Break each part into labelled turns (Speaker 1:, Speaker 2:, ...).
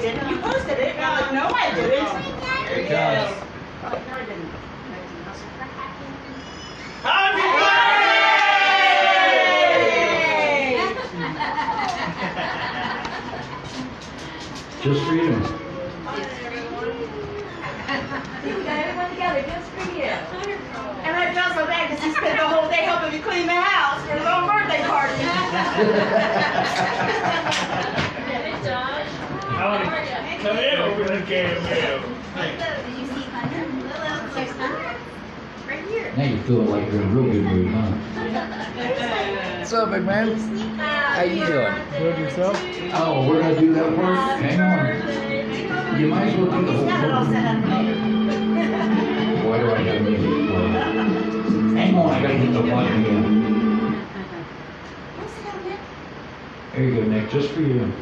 Speaker 1: didn't. You posted it. And I'm like, no, I didn't.
Speaker 2: Here it comes.
Speaker 1: Happy
Speaker 2: Just for you.
Speaker 3: We got everyone together just for you.
Speaker 1: And I felt so bad because he spent the whole day helping me clean the house for his own birthday party.
Speaker 4: Come here over the camera.
Speaker 2: Now you feel like you're in a real good mood, huh? What's up, big man? How you doing?
Speaker 4: Good yourself?
Speaker 2: Oh, we're gonna do that part? Hang on. You might as well do the whole
Speaker 1: Got it all set
Speaker 2: part.
Speaker 1: up later.
Speaker 2: Why do I have music for? Hang on, I gotta hit the button again. There you go, Nick, just for you.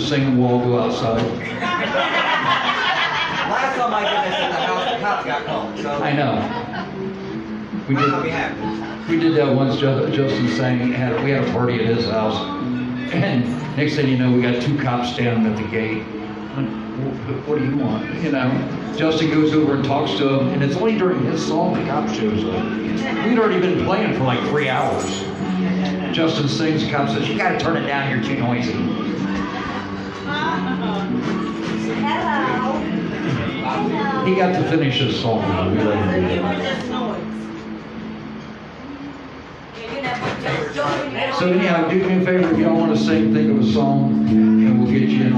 Speaker 2: Justin up to sing and we'll all go outside.
Speaker 5: Last time I did this at the house, the cops got called, so.
Speaker 2: I know. We
Speaker 5: Might not be
Speaker 2: did, we did that once, Justin sang, had, we had a party at his house. And next thing you know, we got two cops standing at the gate. What do you want? You know, Justin goes over and talks to him, and it's only during his song the cop shows up. We'd already been playing for like three hours. Justin sings, the cop says, you gotta turn it down, you're too noisy. He got to finish his song, though. we let him do that. So anyhow, do me a favor, if y'all wanna sing, think of a song, and we'll get you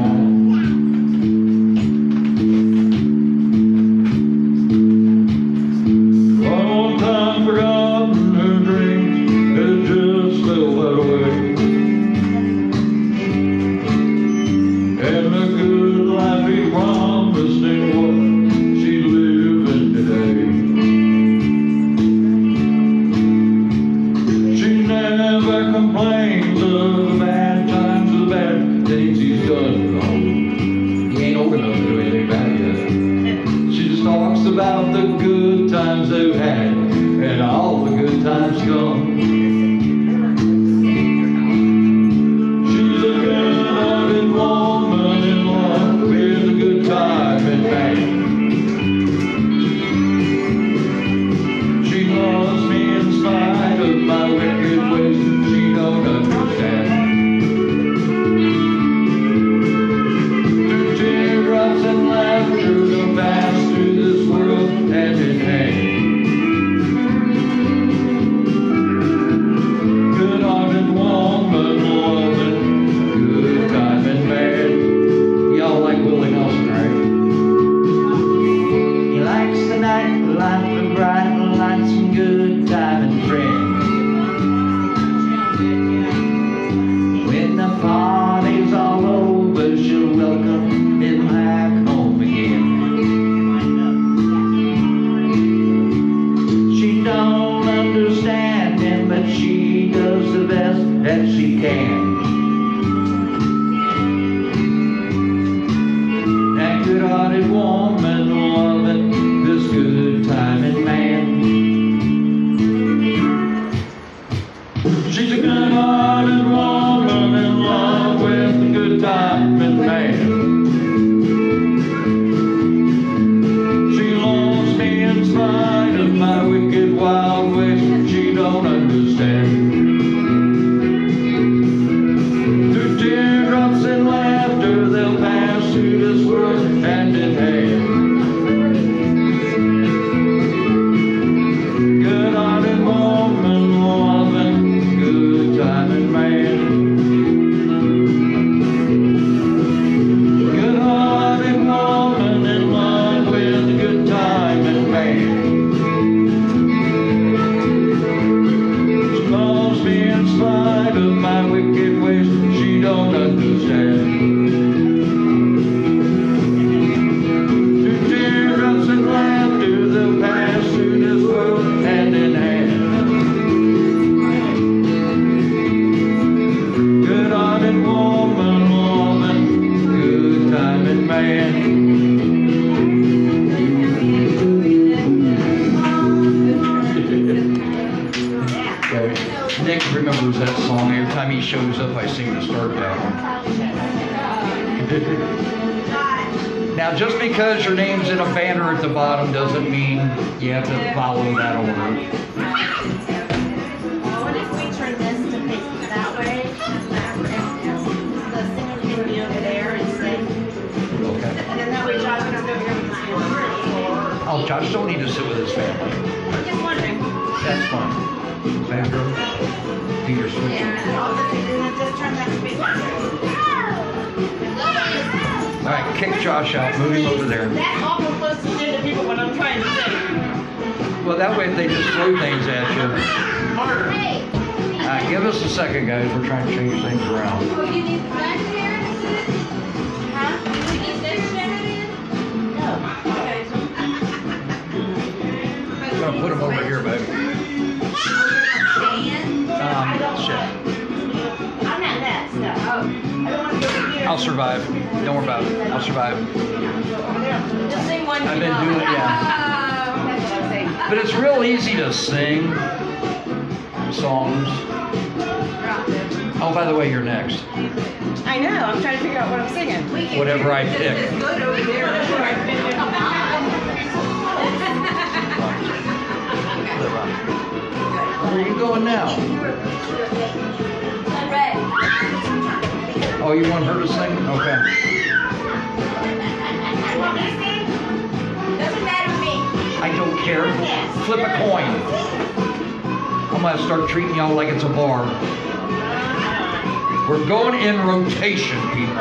Speaker 2: in
Speaker 6: rotation, people.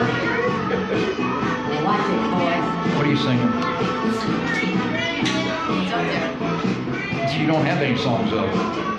Speaker 2: Watch it, boys.
Speaker 6: What are you singing? It's up
Speaker 1: there.
Speaker 2: You
Speaker 1: don't
Speaker 2: have
Speaker 1: any
Speaker 5: songs up.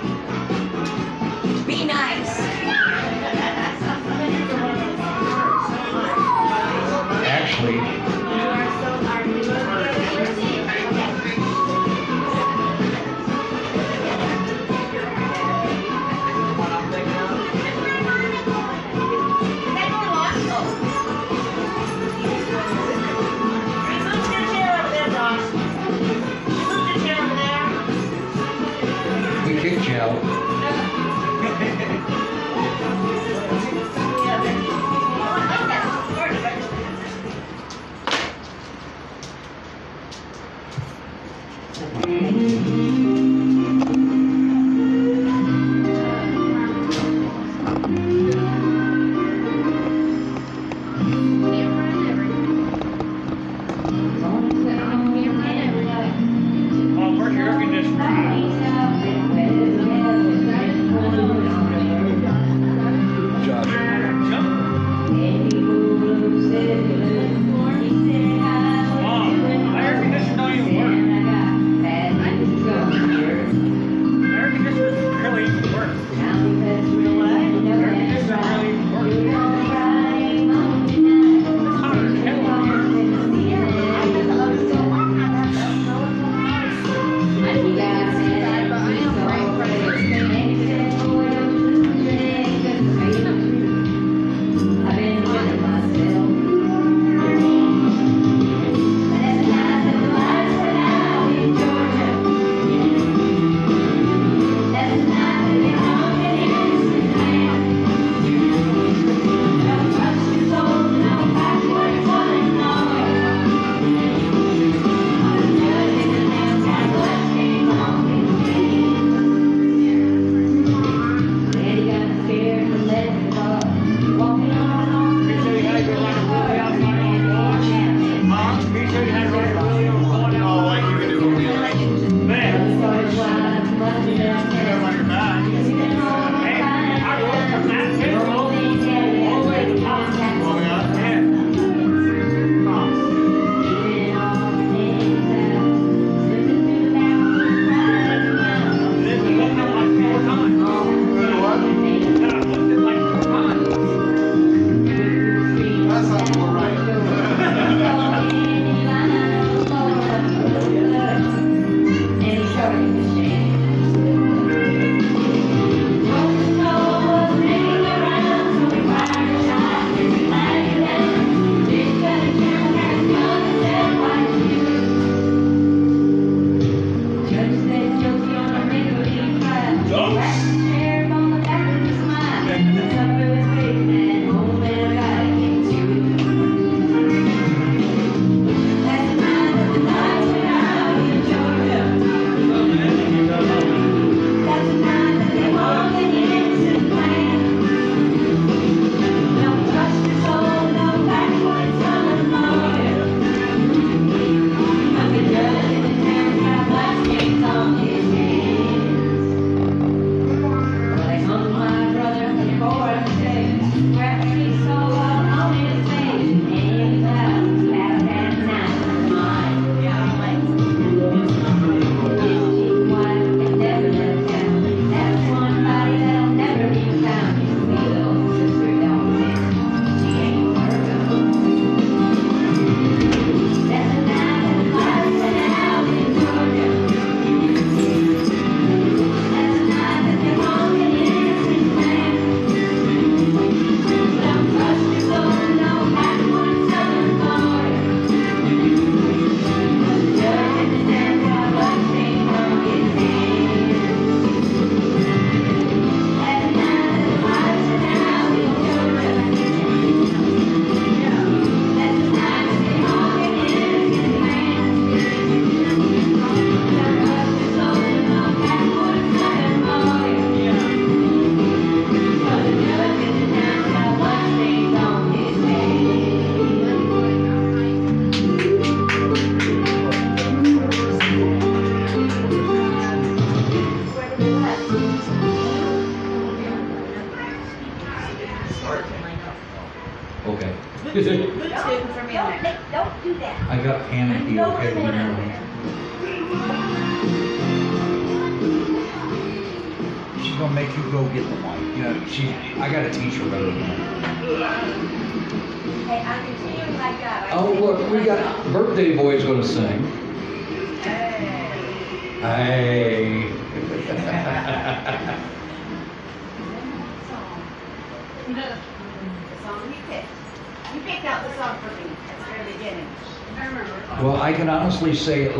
Speaker 2: Say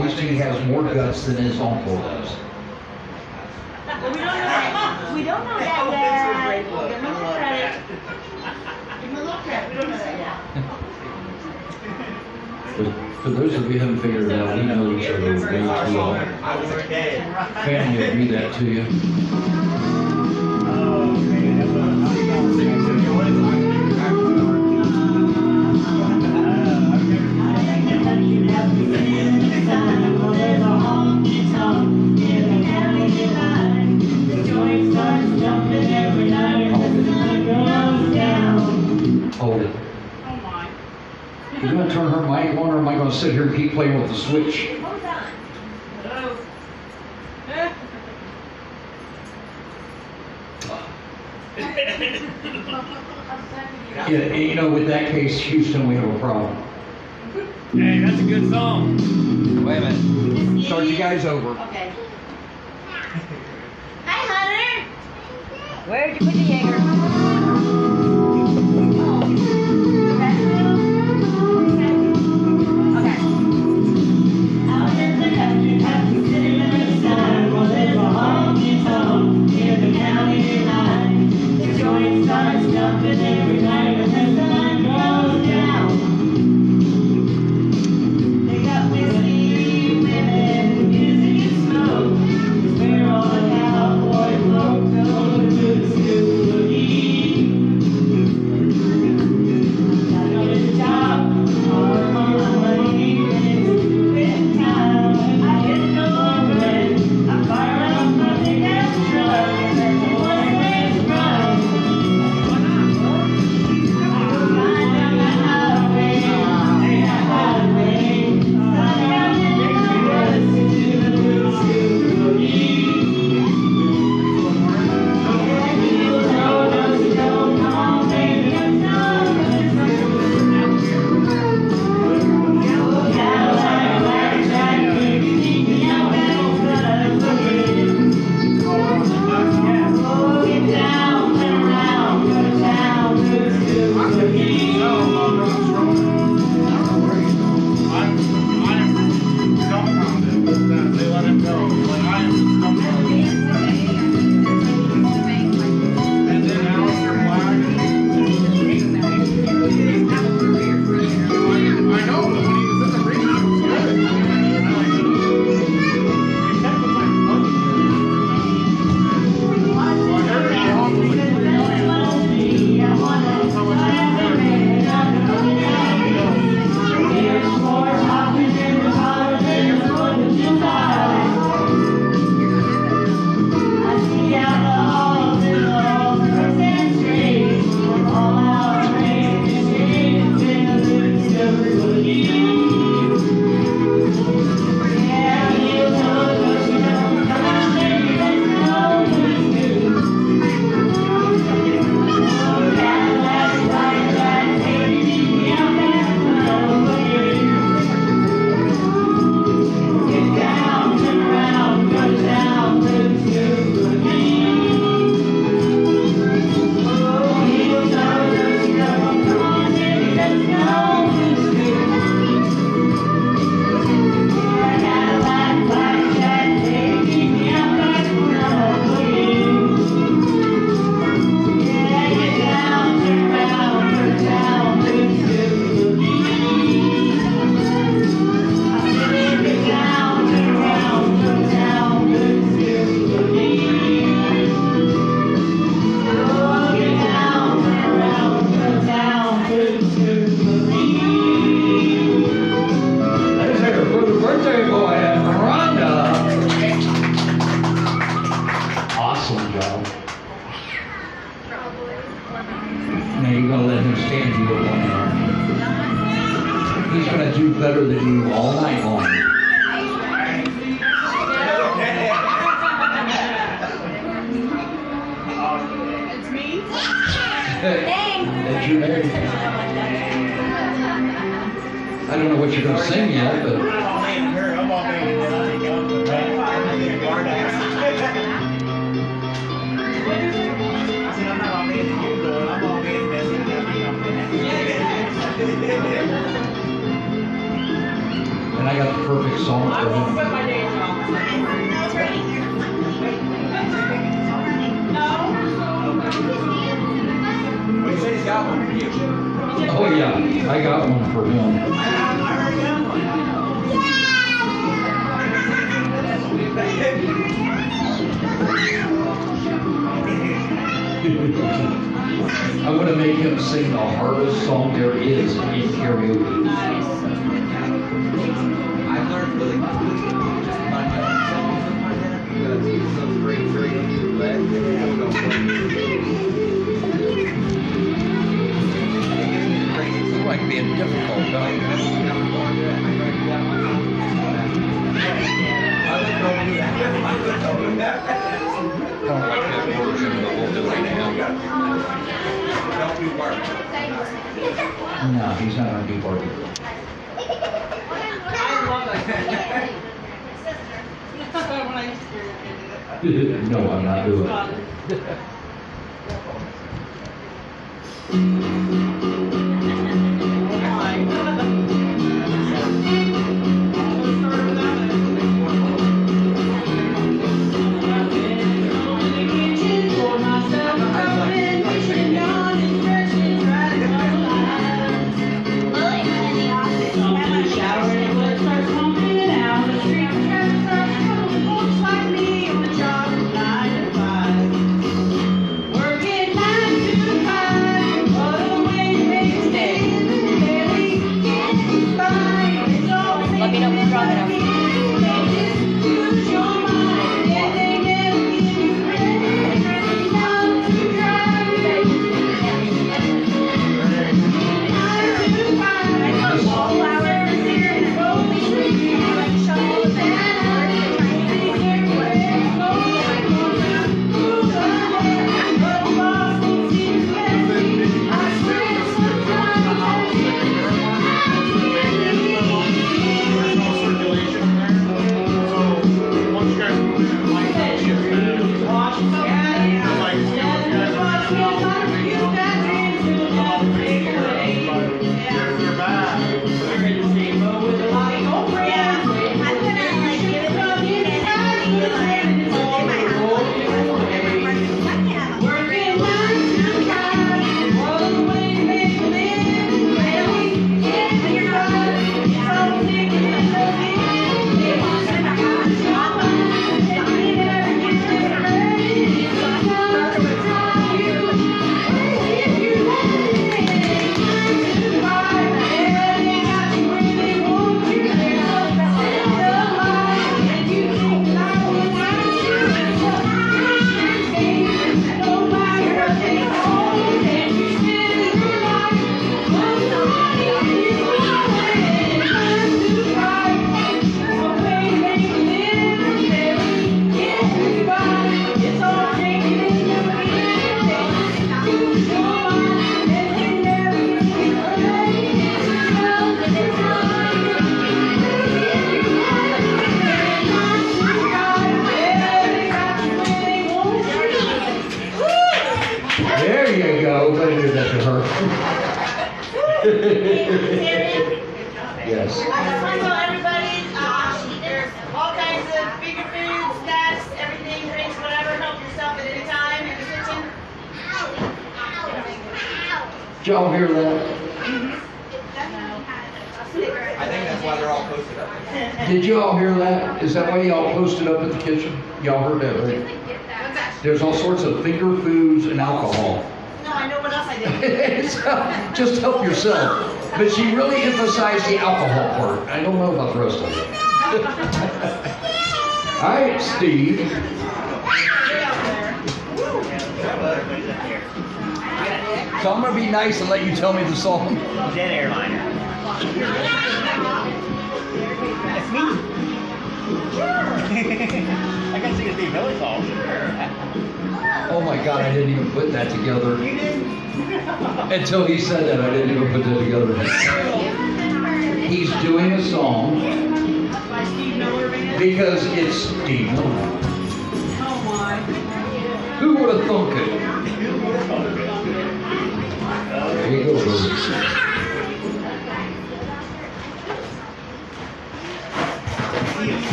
Speaker 7: Until he said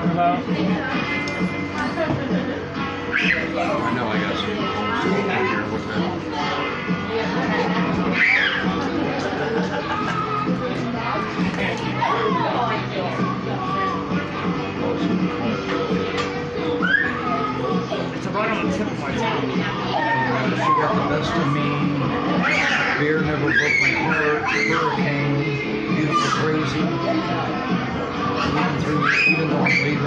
Speaker 8: talking about?
Speaker 2: I know I got some over here with that.
Speaker 8: It's right on the tip of my tongue.
Speaker 2: She got the best of me. Beer never broke my heart. Hurricane. Beautiful crazy. Even though I'm leaving.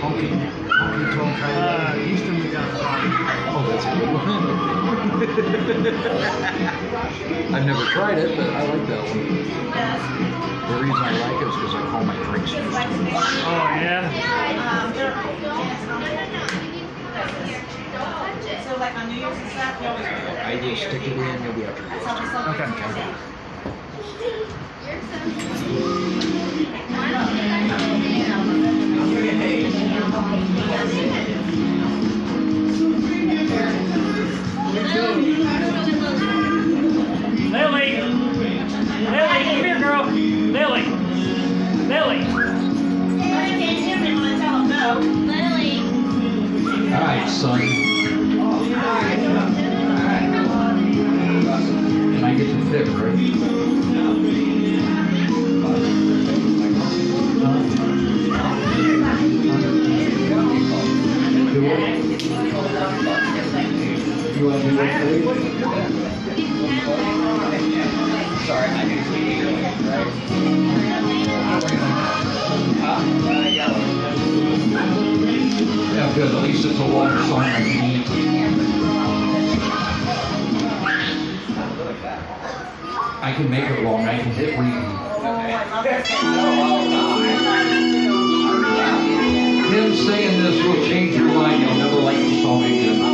Speaker 2: Honky, honky tonk
Speaker 8: Uh,
Speaker 2: Halloween.
Speaker 8: Houston, we got
Speaker 2: Oh, that's a. I've never tried it, but I like that one. The reason I like it is because I call my drinks.
Speaker 8: Oh yeah.
Speaker 5: So like on New Year's and stuff, we always.
Speaker 2: I will stick it in, you'll be after
Speaker 5: we.
Speaker 8: Okay. Lily! Lily, come here, girl! Lily! Lily!
Speaker 5: I can't I
Speaker 7: can make it long, I can hit repeat. Him saying this will change your mind, you'll never like the song again.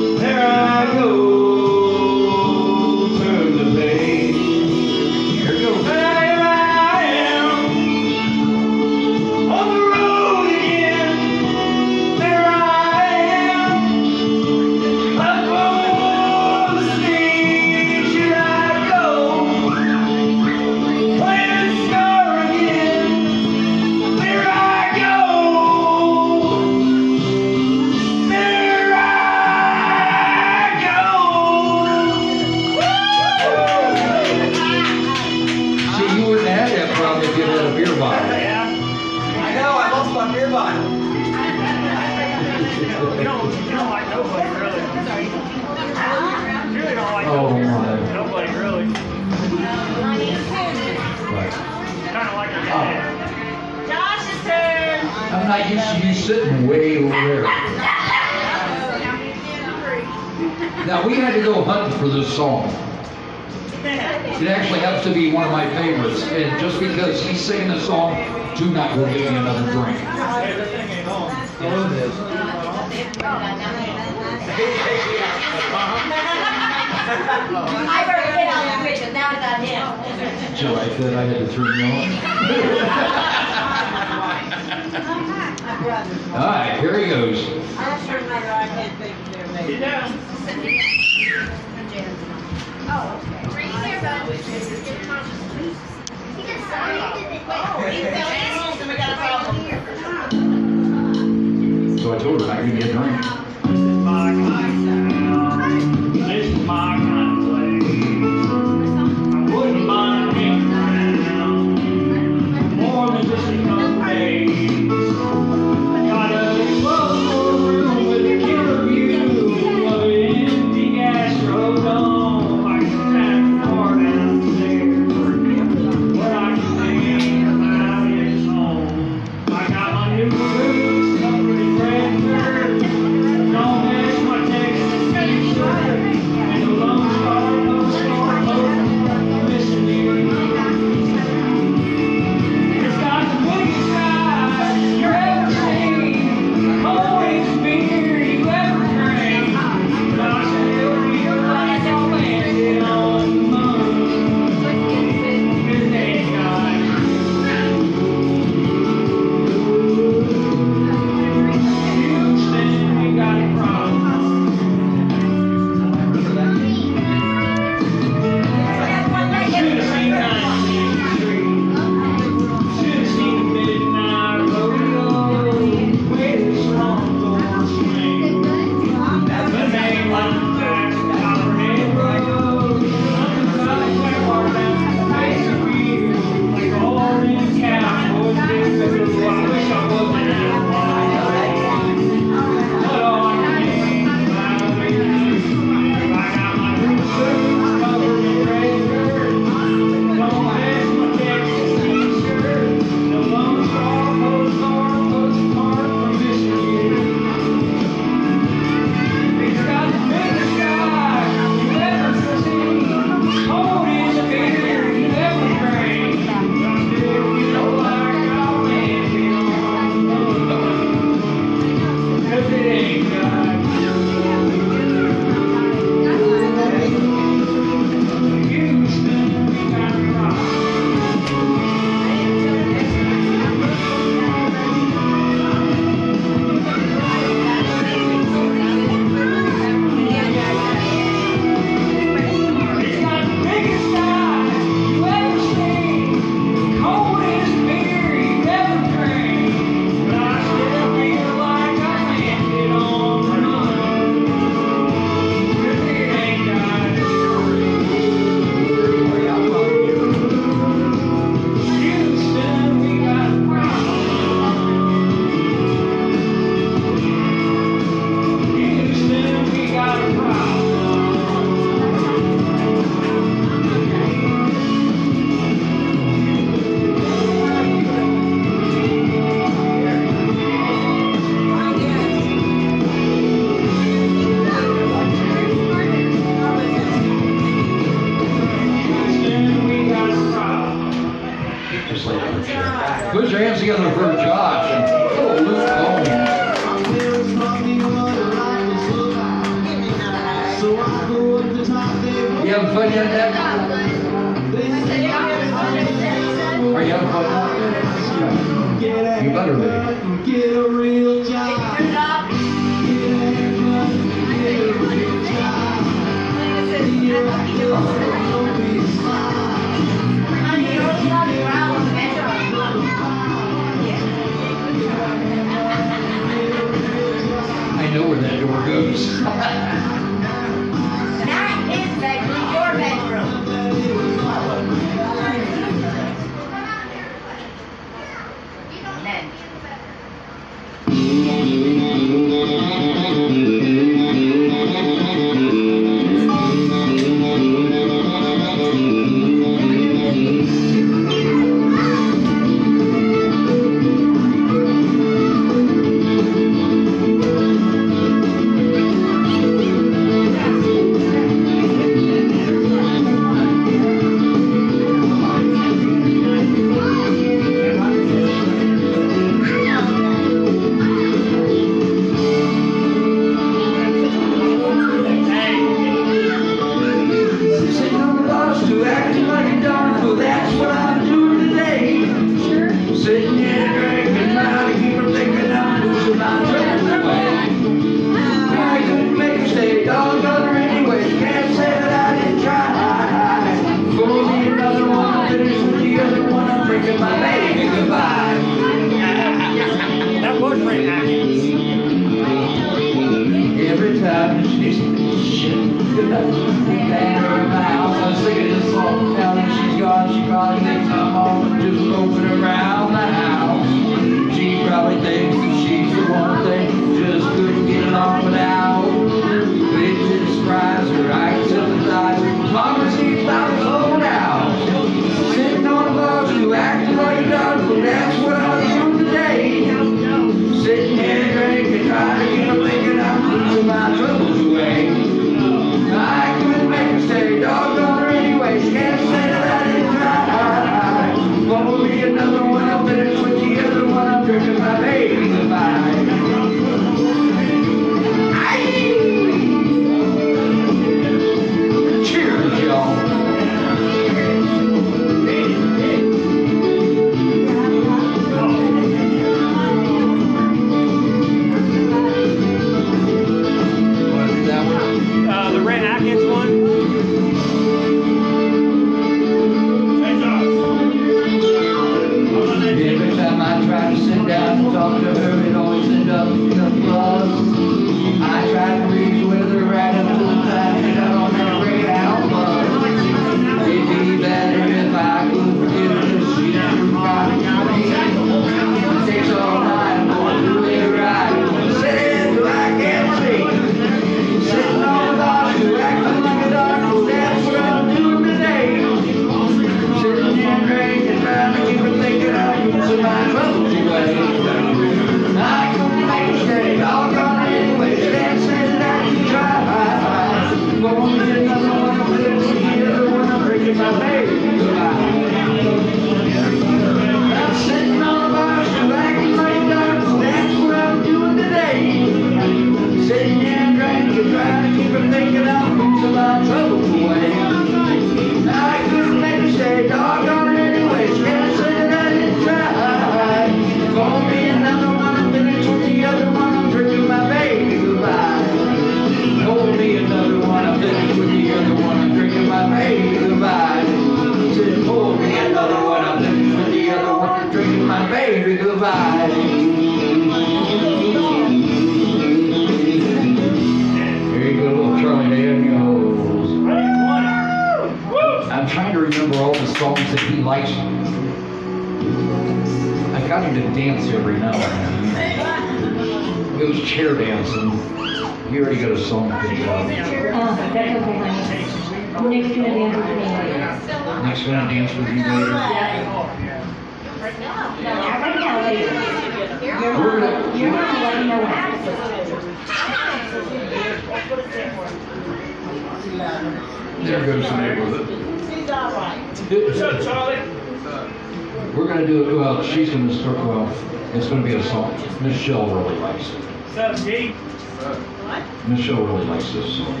Speaker 2: Michelle really likes it.
Speaker 8: What's up, G? What?
Speaker 2: Michelle really likes this song.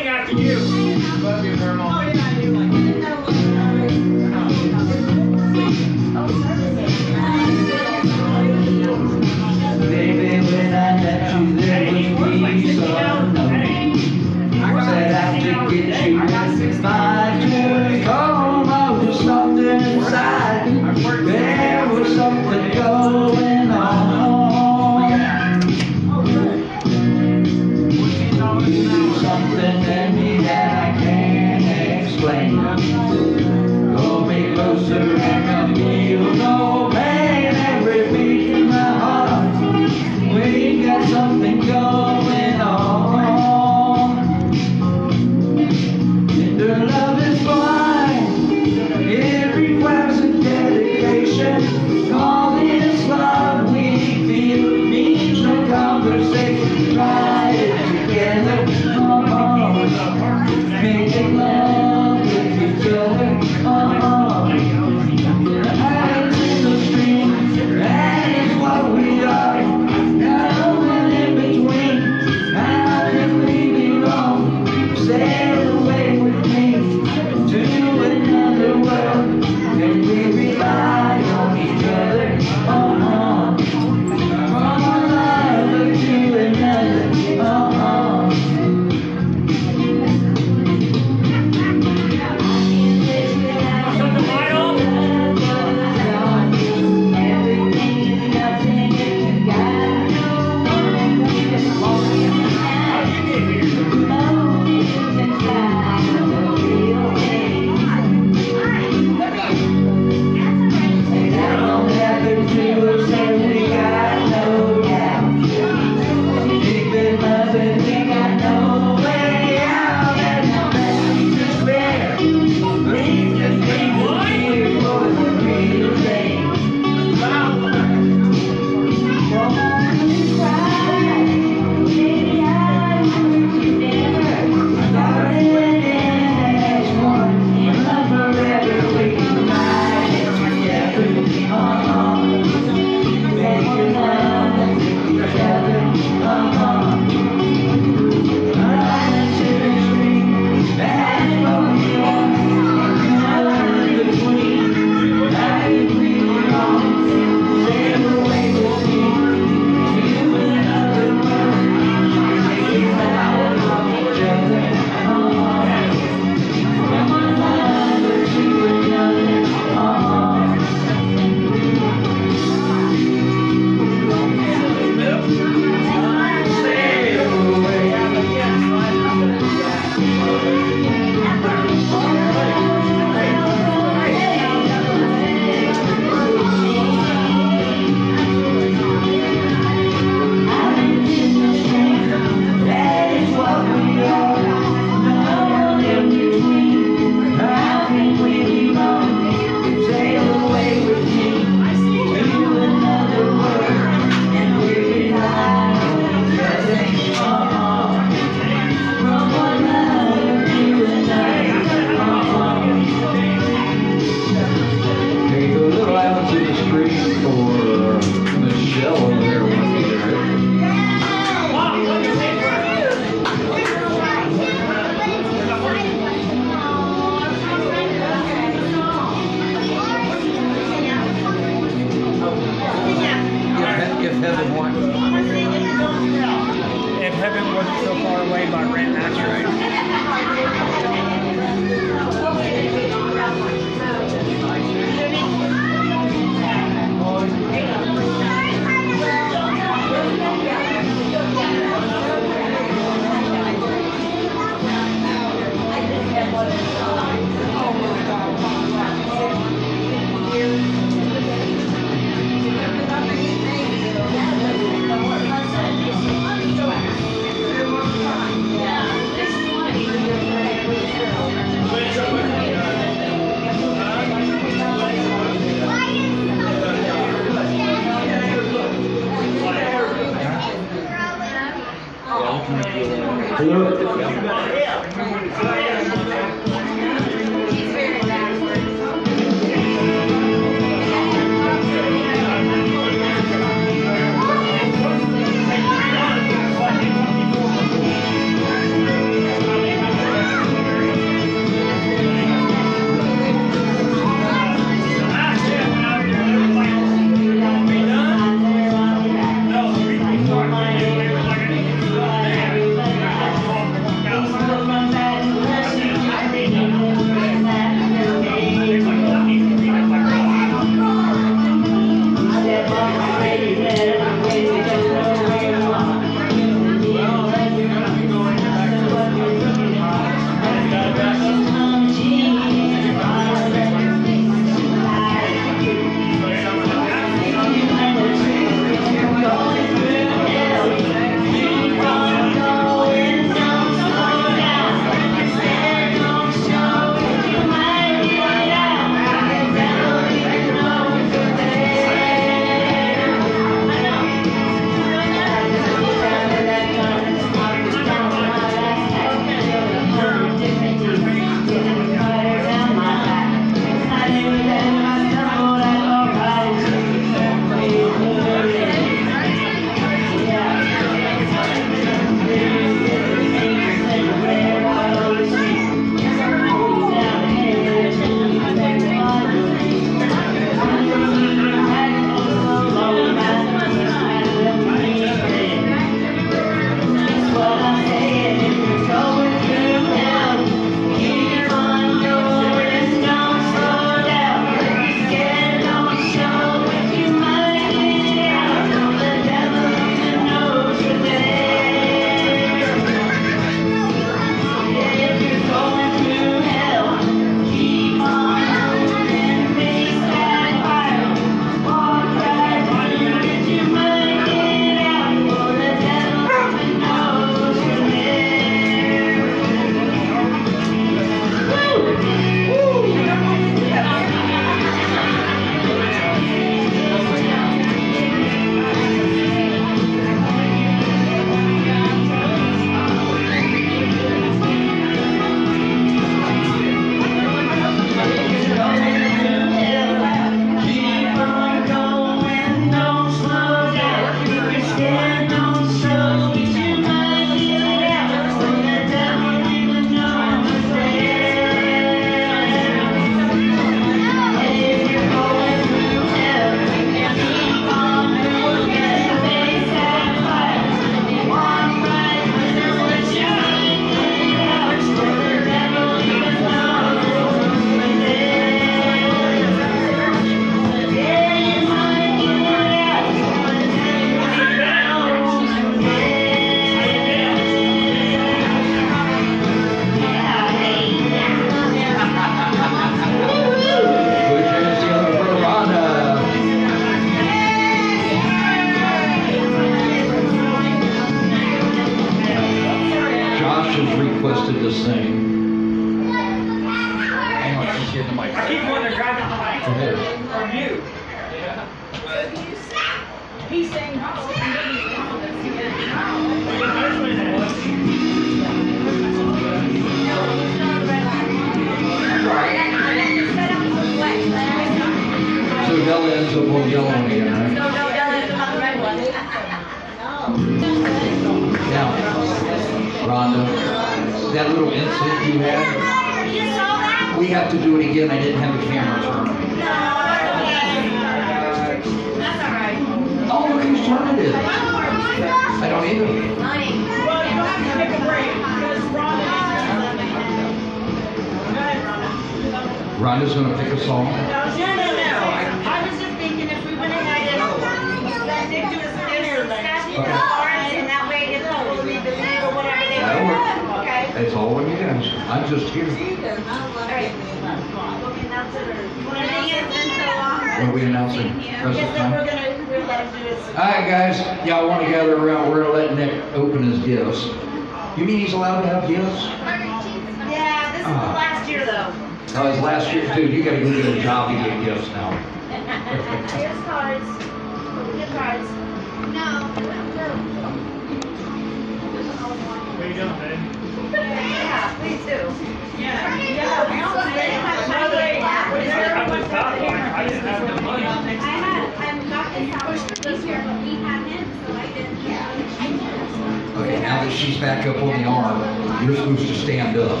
Speaker 2: Back up on the arm, you're supposed to stand up.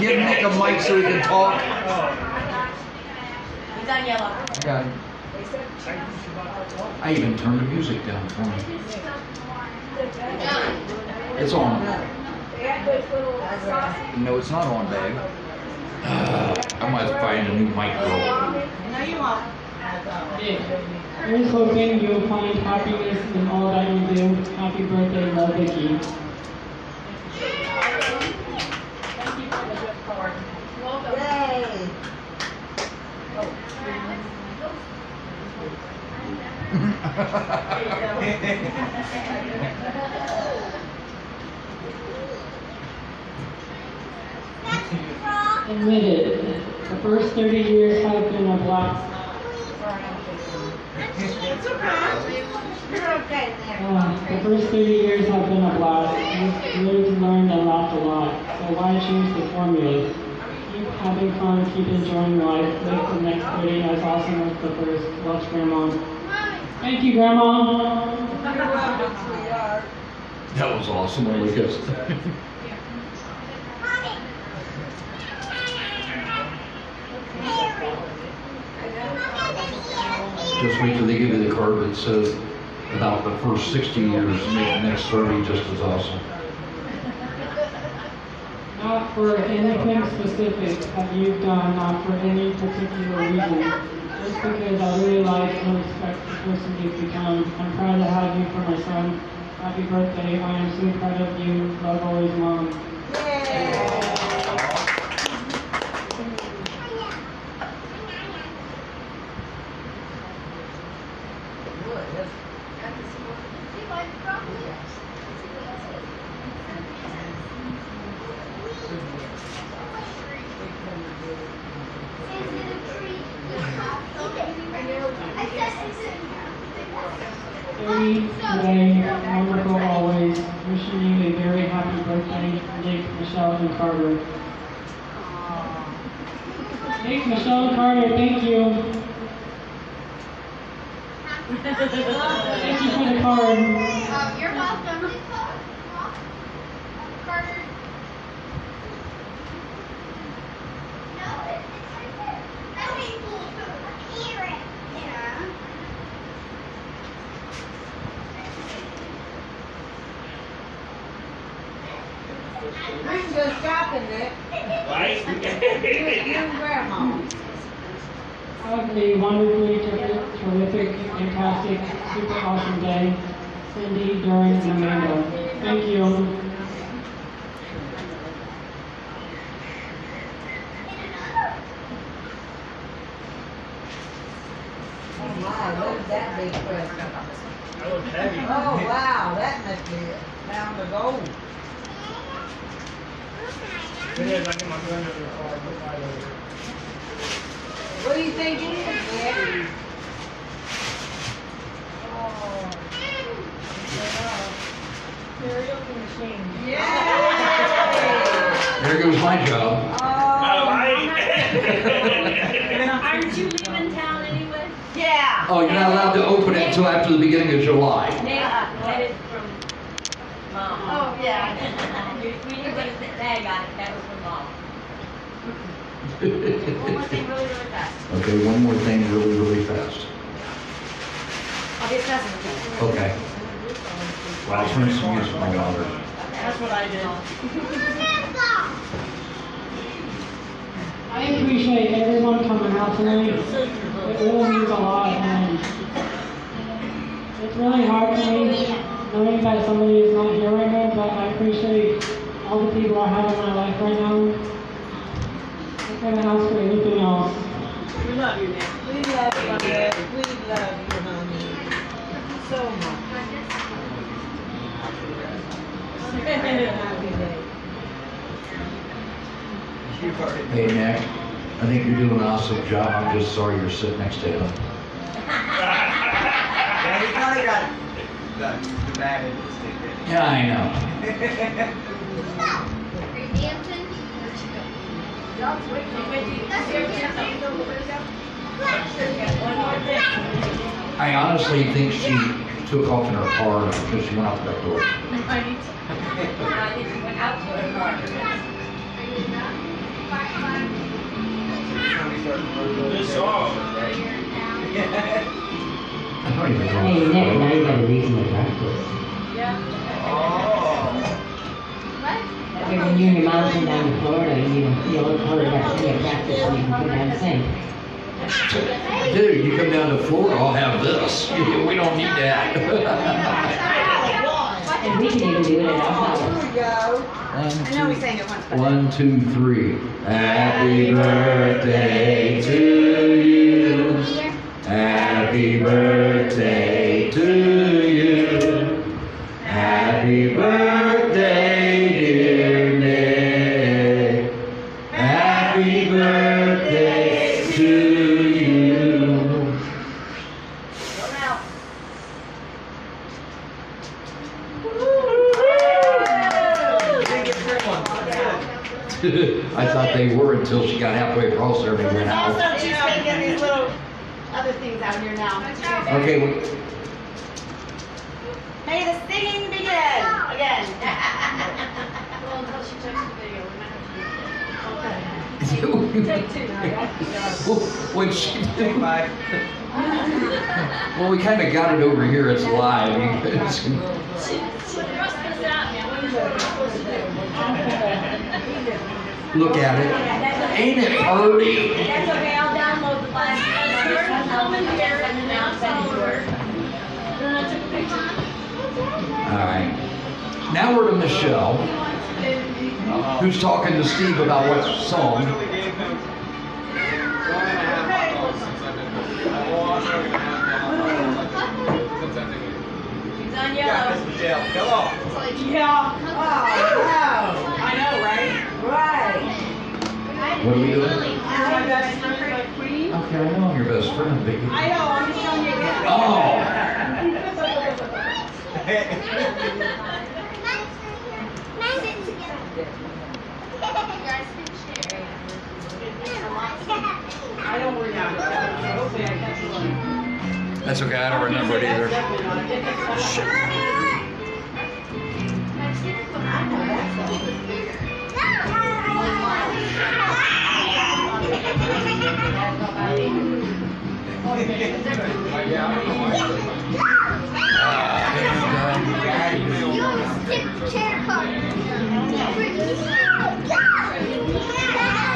Speaker 9: Give
Speaker 5: I
Speaker 2: Nick a mic so he can talk.
Speaker 5: Yellow.
Speaker 2: Got. I even turned the music down for him. It's on. No, it's not on, babe. I might have to find a new mic girl.
Speaker 9: No, you won't.
Speaker 3: Here's hoping you'll find happiness in all that you do. Happy birthday, love Vicky.
Speaker 9: Yay.
Speaker 3: Admit it. The first 30 years have been a blast.
Speaker 9: It's okay. You're okay there.
Speaker 3: Uh, the first 30 years have been a blast. You've lived, learned, and laughed a lot. So why change the formula? Keep having fun, keep enjoying life. Make the next 30 as awesome as the first. Love, Grandma. Thank you, Grandma.
Speaker 2: That was awesome, Lucas. Just wait till they give you the card that says about the first 60 years, make the next 30 just as awesome.
Speaker 3: Not for anything specific that you've done, not for any particular reason. Just because I really like and respect the person you've become. I'm proud to have you for my son. Happy birthday. I am so proud of you. Love always, Mom. Thirty today, wonderful always. Wishing you a very happy birthday, Nick, Michelle, and Carter. Nick, Michelle, Carter, thank you. Thank you for the card.
Speaker 5: Uh, you're welcome. Carter. No, it- it's right there. That would be cool too. Hear it. Yeah.
Speaker 9: We can go shopping, Nick.
Speaker 8: Right?
Speaker 9: You and Grandma.
Speaker 3: Have a wonderfully terrific, terrific, fantastic, super awesome day. Cindy, Doran, and Amanda. Thank you.
Speaker 1: Oh, my, look at that big press.
Speaker 8: That looks heavy.
Speaker 1: Oh, wow, that must be a pound of gold.
Speaker 8: It is, I get my gun over the car, put mine over.
Speaker 1: What do you think it is, Nick? Oh.
Speaker 10: Karaoke machine.
Speaker 1: Yeah.
Speaker 2: There goes my job.
Speaker 1: Oh,
Speaker 9: Aren't you leaving town anyway?
Speaker 1: yeah.
Speaker 2: Oh, you're not allowed to open it until after the beginning of July.
Speaker 9: Nick, headed from mom.
Speaker 1: Oh, yeah.
Speaker 9: We we didn't get the tag on it, that was from mom. One more thing really, really fast.
Speaker 2: Okay, one more thing really, really fast.
Speaker 9: I'll get fast with you.
Speaker 2: Okay. Well, I'll turn some music on louder.
Speaker 10: That's what I did.
Speaker 3: I appreciate everyone coming out tonight. It really means a lot, and it's really hard for me knowing that somebody is not here right now, but I appreciate all the people I have in my life right now. I couldn't ask for anything else.
Speaker 10: We love you, man.
Speaker 1: We love you, man. We love you, honey. So much. Happy day.
Speaker 2: Hey, Nick, I think you're doing an awesome job. I'm just sorry you're sitting next to him.
Speaker 5: Yeah, he kinda got the, the bad end of the stick there.
Speaker 2: Yeah, I know.
Speaker 11: Hampton, where'd you go?
Speaker 9: One more thing.
Speaker 2: I honestly think she took off in her car because she went out the back door.
Speaker 9: I think she went out to her car.
Speaker 12: Good song.
Speaker 2: I don't even know.
Speaker 6: Hey, Nick, now you got a reason to practice.
Speaker 5: Oh.
Speaker 6: Like when you and your mom come down to Florida, you, you look forward to that singing practice so you can come down and sing.
Speaker 2: Dude, you come down to Florida, I'll have this. We don't need that.
Speaker 6: And we can even do it at our
Speaker 1: Here
Speaker 6: house.
Speaker 1: we go. I know we sang it once.
Speaker 2: One, two, three. Happy birthday to you. Happy birthday until she got halfway across there and they went out.
Speaker 1: Also, she's taking these little other things out here now.
Speaker 2: Okay, we,
Speaker 1: May the singing begin again.
Speaker 9: Well, until she checks the video, we might have to do. Take two, right?
Speaker 2: when she
Speaker 5: Take five.
Speaker 2: well, we kind of got it over here. It's live. It's-
Speaker 9: She, she thrust this out, man, what are you supposed to do?
Speaker 2: Look at it. Ain't it pretty?
Speaker 9: That's okay, I'll download the file. I'll come in here and then I'll send it to her. Then I took a picture.
Speaker 2: All right. Now we're to Michelle, who's talking to Steve about what song.
Speaker 5: Literally gave him one and a half hot dogs since I've been here. Well, I'm not gonna have hot dogs since I've been here.
Speaker 9: She's on
Speaker 5: Yeah,
Speaker 9: yellow.
Speaker 5: this. Come on.
Speaker 1: Yeah. Oh,
Speaker 10: I know, right?
Speaker 2: What are we doing?
Speaker 1: My best friend, like Queen.
Speaker 2: Okay, I know I'm your best friend, but.
Speaker 1: I know, I'm just showing you again.
Speaker 2: Oh.
Speaker 1: I don't worry about it. Hopefully I catch you.
Speaker 2: That's okay. I don't remember it either.
Speaker 5: Yeah, Know why.
Speaker 2: There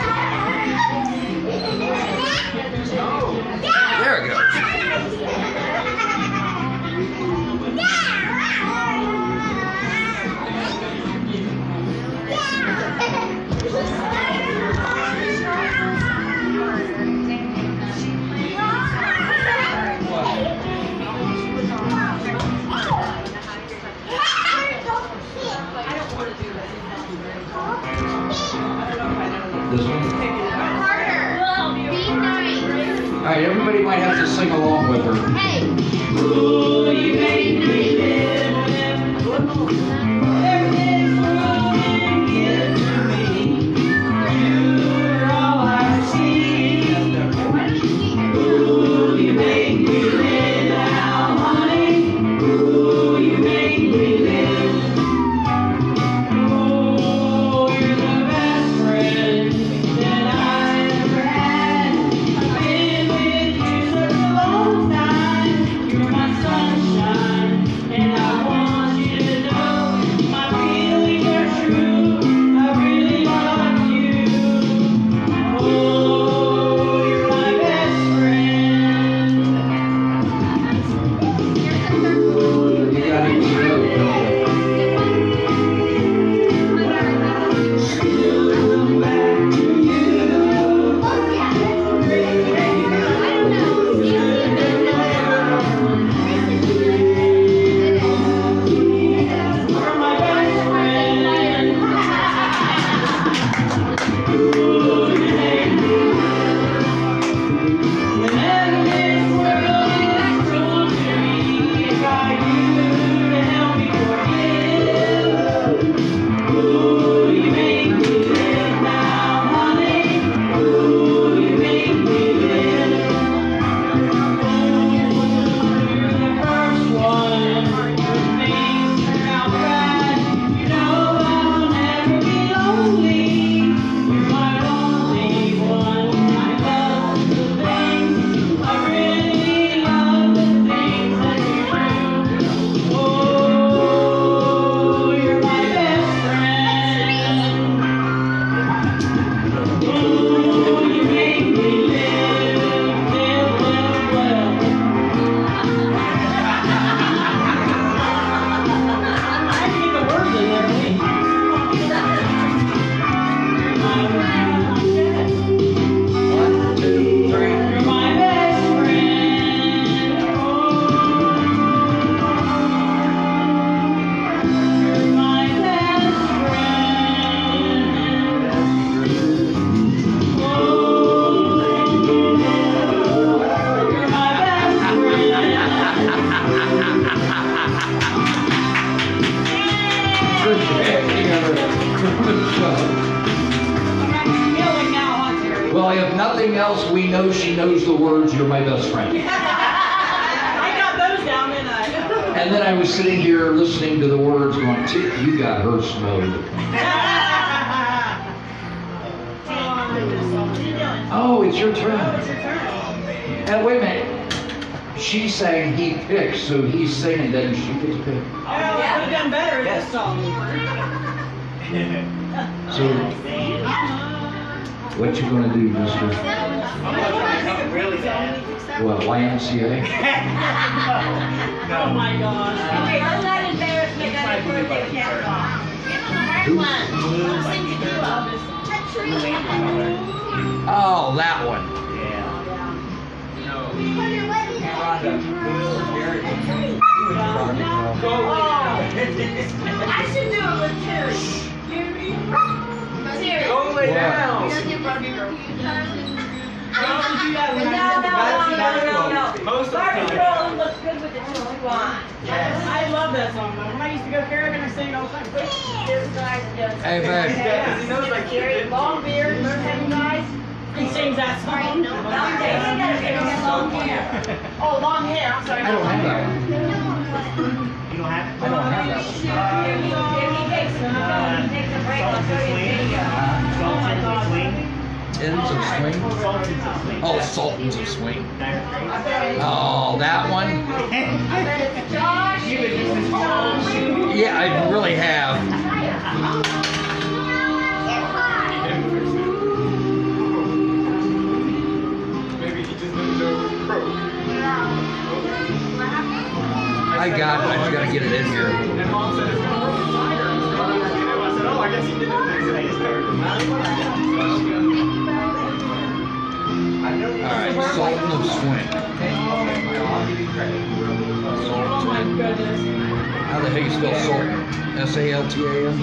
Speaker 2: everybody might have to sing along with her.
Speaker 3: Hey.
Speaker 7: Ooh,
Speaker 1: How
Speaker 2: the heck you spell salt? S
Speaker 3: A L T A N?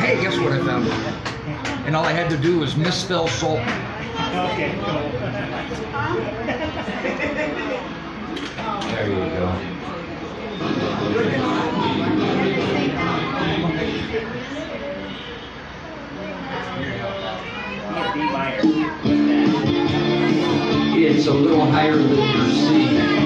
Speaker 2: Hey, guess what I found? And all I had to do was misspell salt.
Speaker 8: Okay, cool.
Speaker 7: There you go. It's a little higher than your C.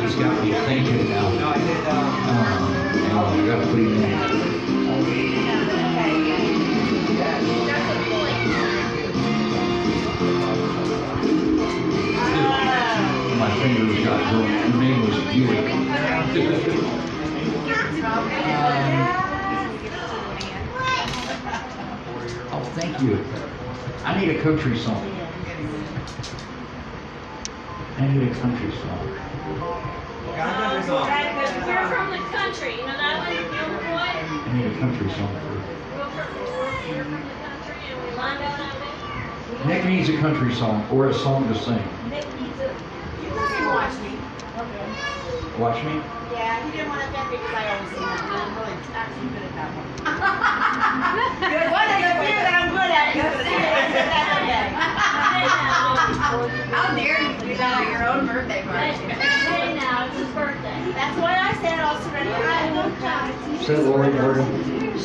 Speaker 2: He's got me thinking now.
Speaker 13: No, I did. Uh,
Speaker 2: gotta put him in. My fingers got broke. Her name was Buick. Oh, thank you. I need a country song. I need a country song.
Speaker 9: Um, we're from the country. You know that one? Boy?
Speaker 2: I need a country song for.
Speaker 9: We're from the country and we lined up on it.
Speaker 2: Nick needs a country song or a song to sing.
Speaker 1: Nick needs a. You can watch me. Okay.
Speaker 2: Watch me?
Speaker 1: Yeah, he didn't want to offend me because I always sing that, I'm really actually good at that one. Good, what is it that I'm good at? Good at it. That's okay.
Speaker 3: How dare you do that on your own birthday party?
Speaker 9: Hey now, it's his birthday.
Speaker 1: That's why I said I'll surrender. I will try.
Speaker 2: Say Lorrie Morgan.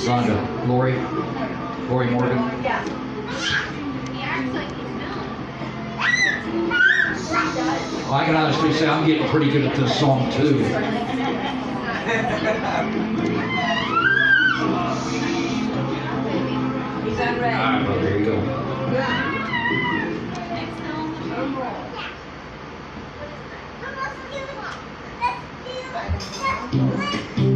Speaker 2: Rhonda. Lorrie. Lorrie Morgan.
Speaker 1: Yeah.
Speaker 3: He acts like he's milling.
Speaker 2: Well, I can honestly say I'm getting pretty good at this song too.
Speaker 1: He's unready.
Speaker 2: Oh, there you go.
Speaker 3: Next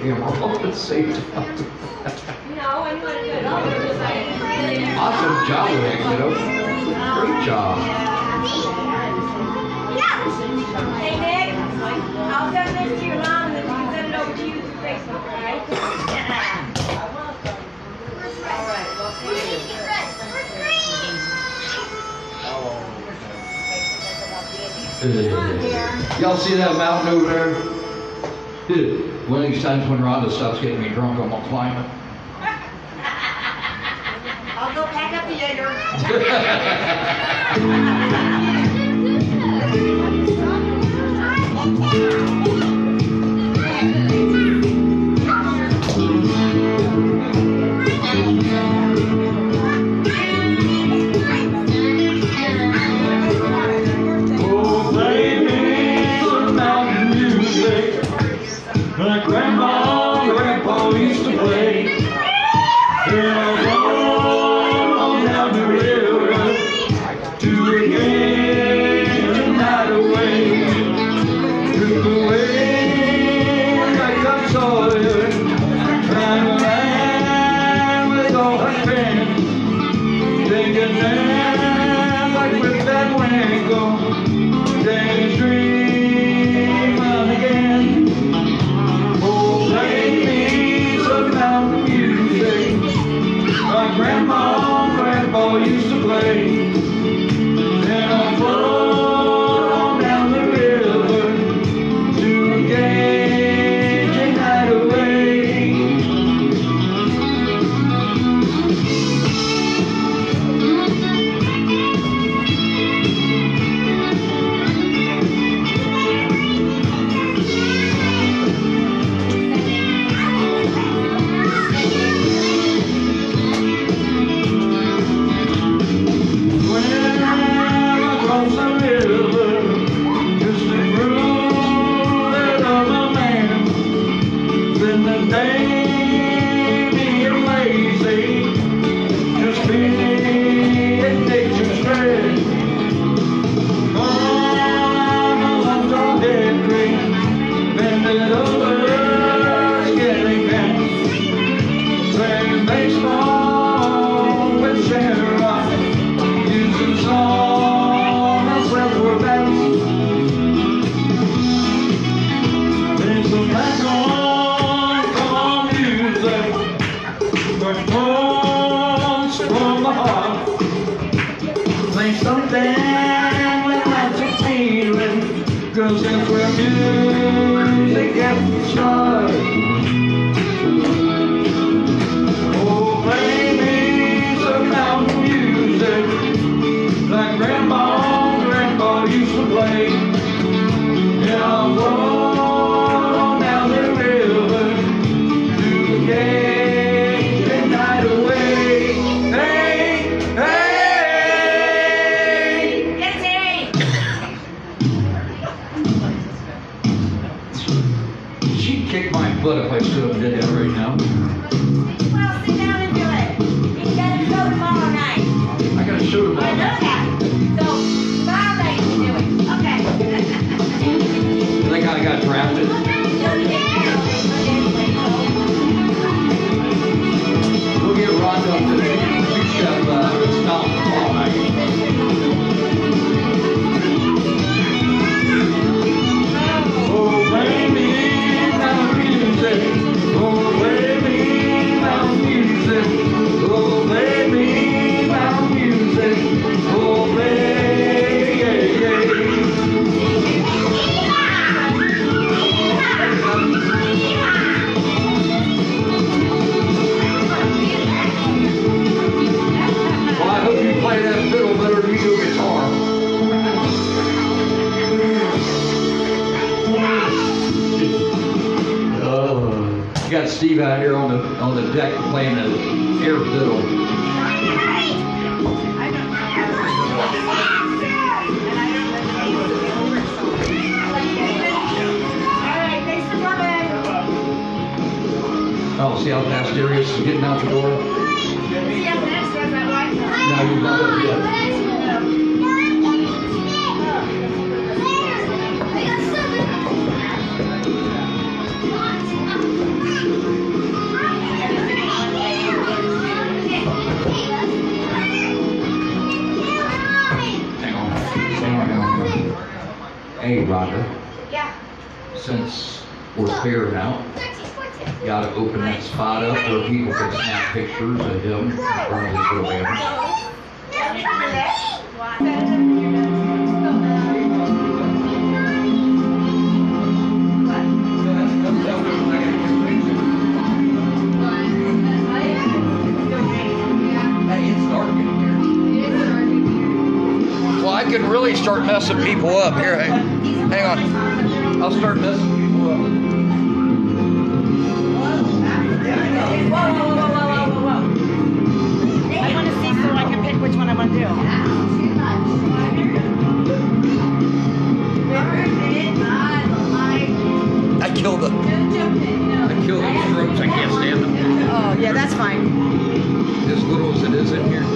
Speaker 14: him. I. No, I'm not
Speaker 2: good. Awesome job, Hank, you know. Great job. Yeah.
Speaker 1: Hey, Nick. I'll send this to your mom, and then you can send it over to you through Facebook, all right? Yeah. I want them. All right. Well, thank you. Y'all see that mountain over there? Yeah. One of these times when Rhonda stops getting me drunk, I'm gonna climb it.
Speaker 2: I'll go pack up the Jaeger.
Speaker 15: to
Speaker 1: open that spot up where people can snap pictures of him in front of his.
Speaker 2: Well, I could really start messing people up. Here, hang, on. I'll start messing.
Speaker 1: Whoa, whoa, whoa, whoa, whoa, whoa, whoa. I want to see so I can pick which one I want to do.
Speaker 2: I killed them. I killed these strokes. I can't stand them.
Speaker 1: Oh, yeah, that's fine.
Speaker 2: As little as it is in here.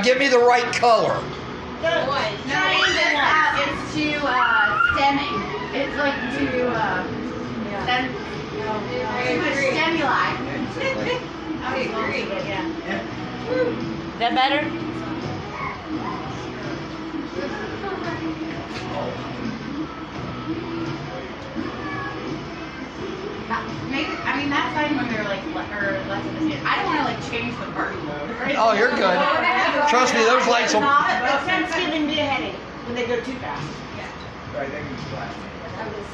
Speaker 2: Now give me the right color.
Speaker 9: No, it's, uh, it's to, uh, stemming. It's like to, uh, stem, too much stimuli. I agree, yeah.
Speaker 1: That better?
Speaker 9: I mean, fine when they're like, le- or less of the I don't wanna like change the party mode. or
Speaker 2: Oh, you're good. Trust me, those lights will.
Speaker 1: But Friends giving me a headache when they go too fast.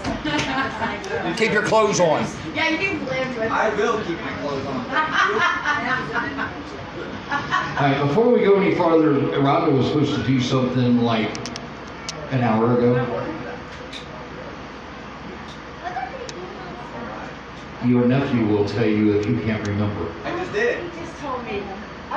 Speaker 2: Keep your clothes on.
Speaker 9: Yeah, you've lived with.
Speaker 5: I will keep my clothes on.
Speaker 16: All right, before we go any farther, Rhonda was supposed to do something like an hour ago. Your nephew will tell you if you can't remember.
Speaker 5: I just did.
Speaker 1: He just told me.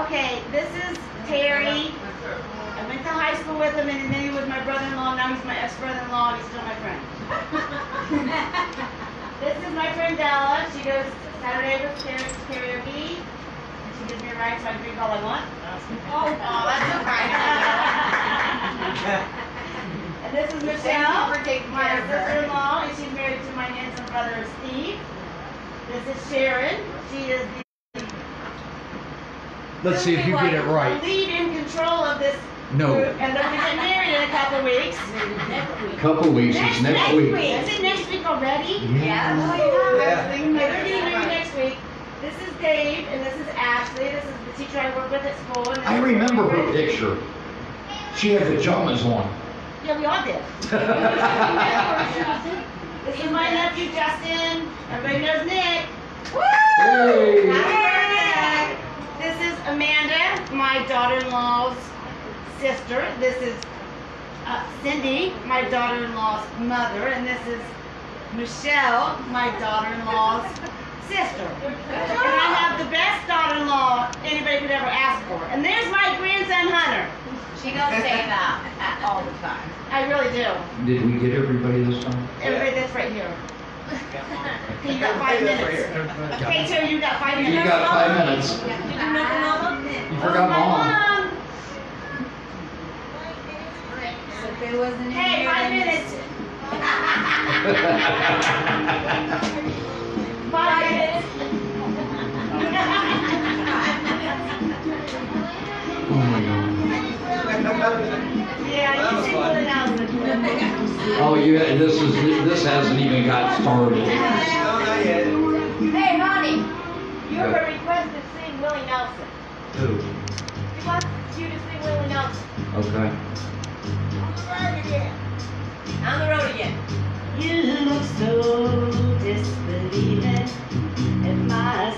Speaker 1: Okay, this is Terry. I went to high school with him, and then he was my brother-in-law. Now he's my ex-brother-in-law, and he's still my friend. this is my friend Della. She goes Saturday with Terry to karaoke. And she gives me a ride so I can drink all I want.
Speaker 9: Oh, that's okay.
Speaker 1: And this is Michelle,
Speaker 9: you for taking
Speaker 1: my
Speaker 9: care of her.
Speaker 1: sister-in-law, and she's married to my handsome brother Steve. This is Sharon. She is the
Speaker 2: Let's see if you get it right.
Speaker 1: lead in control of this
Speaker 16: No.
Speaker 1: group, and they're gonna get married in a couple weeks.
Speaker 16: Couple weeks, it's next week.
Speaker 1: Is it next week already?
Speaker 16: Yeah.
Speaker 1: Oh, yeah.
Speaker 5: Yeah.
Speaker 1: They're getting married next week. This is Dave, and this is Ashley. This is the teacher I work with at school. and
Speaker 16: I remember her picture. She had pajamas on.
Speaker 1: Yeah, we all did. This is my nephew Justin. Everybody knows Nick. Woo!
Speaker 16: Hey.
Speaker 1: Hi. This is Amanda, my daughter-in-law's sister. This is uh, Cindy, my daughter-in-law's mother, and this is Michelle, my daughter-in-law's sister. And I have the best daughter-in-law anybody could ever ask for. And there's my grandson Hunter.
Speaker 9: She does say that all the time.
Speaker 1: I really do.
Speaker 16: Did we get everybody this time?
Speaker 1: Everybody that's right here. You got five minutes. Okay, Terry, you got five minutes.
Speaker 16: You got five minutes. You forgot oh, mom.
Speaker 9: If it wasn't in
Speaker 1: Hey, five minutes. Five minutes.
Speaker 16: Oh,
Speaker 1: you,
Speaker 16: this is, this hasn't even got started.
Speaker 5: No, not yet.
Speaker 9: Hey, Ronnie.
Speaker 1: You have a request to sing Willie Nelson.
Speaker 16: Who?
Speaker 1: He wants you to sing Willie Nelson.
Speaker 16: Okay.
Speaker 1: On the road again.
Speaker 6: You look so disbelieving at my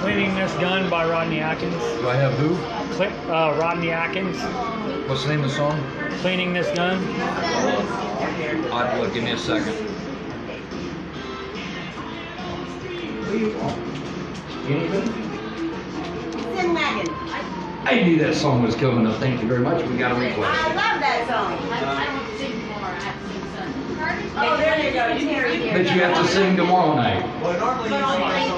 Speaker 8: Cleaning This Gun by Rodney Atkins.
Speaker 5: Do I have who?
Speaker 8: Clip, uh, Rodney Atkins.
Speaker 5: What's the name of the song?
Speaker 8: Cleaning This Gun.
Speaker 5: All right, look, give me a second.
Speaker 2: I knew that song was coming up. Thank you very much. We got a request.
Speaker 1: I love that song.
Speaker 9: I, want to sing more. I sing
Speaker 1: Oh, there you go.
Speaker 2: But you have to sing tomorrow night.
Speaker 6: Well, normally you sing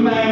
Speaker 2: Superman,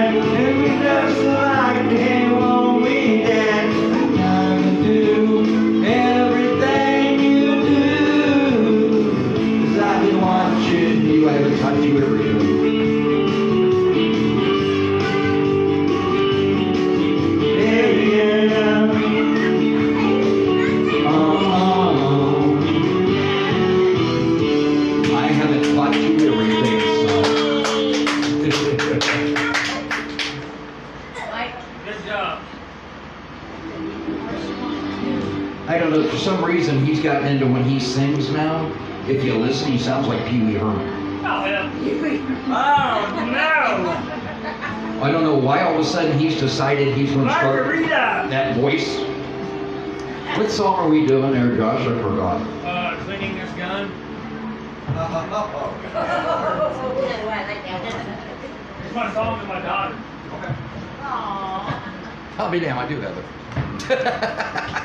Speaker 17: decided he's going to start
Speaker 8: Margarita.
Speaker 17: that voice. What song are we doing there, Josh? I forgot.
Speaker 8: Uh, cleaning his gun.
Speaker 7: it's my song my daughter. Okay.
Speaker 1: Aww.
Speaker 18: I'll be damned, I do,
Speaker 7: Heather.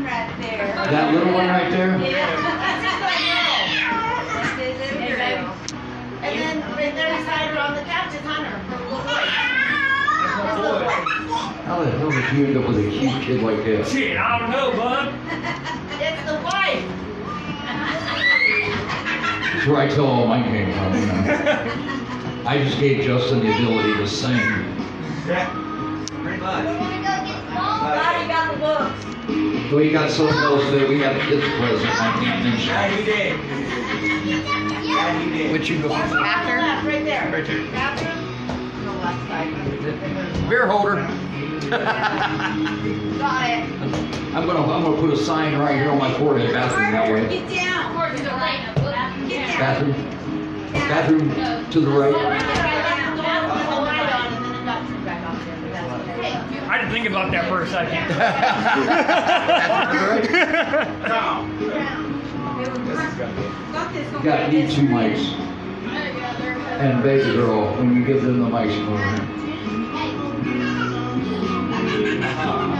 Speaker 7: one right
Speaker 9: there.
Speaker 2: That little one right there?
Speaker 9: Yeah.
Speaker 1: And then right there beside her on the couch is Hunter, her boy.
Speaker 2: How the hell did you end up with a cute kid like that?
Speaker 7: Shit, I don't know, bud.
Speaker 1: it's the wife.
Speaker 2: That's where I tell all my came from. I just gave Justin the ability to sing. we got so close that we had a kid's present. I can't mention.
Speaker 5: Yeah, he did. Yeah, you did.
Speaker 18: What you go?
Speaker 1: Bathroom, Right there.
Speaker 18: Right there.
Speaker 1: side.
Speaker 18: Beer holder.
Speaker 3: Got it.
Speaker 2: I'm gonna I'm gonna put a sign right here on my forehead. Bathroom that way.
Speaker 3: Get down. Bathroom.
Speaker 2: Bathroom. Bathroom to the right.
Speaker 8: I didn't think about that for a second.
Speaker 2: You got, need two mics. And baby girl, when you give them the mics, you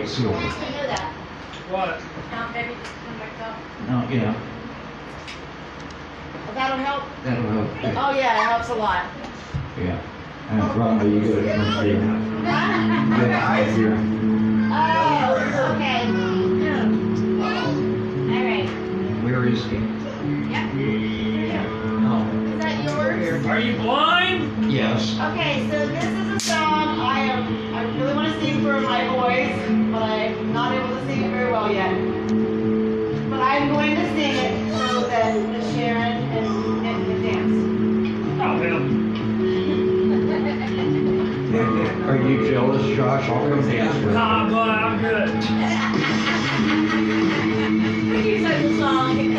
Speaker 19: just
Speaker 9: come back up.
Speaker 2: No, yeah,
Speaker 1: That'll help.
Speaker 2: that'll help.
Speaker 1: Oh yeah, it helps a lot.
Speaker 2: Yeah. And Rhonda, you got it from here. You got it right here.
Speaker 3: Oh, okay. All right.
Speaker 2: Where is he? Oh,
Speaker 3: Is that yours?
Speaker 8: Are you blind?
Speaker 2: yes.
Speaker 1: Okay, so this is a song I am, I really want to sing for my boys, but I'm not able to sing it very well yet. But I'm going to sing it so that Miss Sharon and Nick can dance.
Speaker 8: Oh, well.
Speaker 2: Are you jealous, Josh? I'll come dance with you.
Speaker 8: Nah, boy, I'm good.
Speaker 7: You said the song.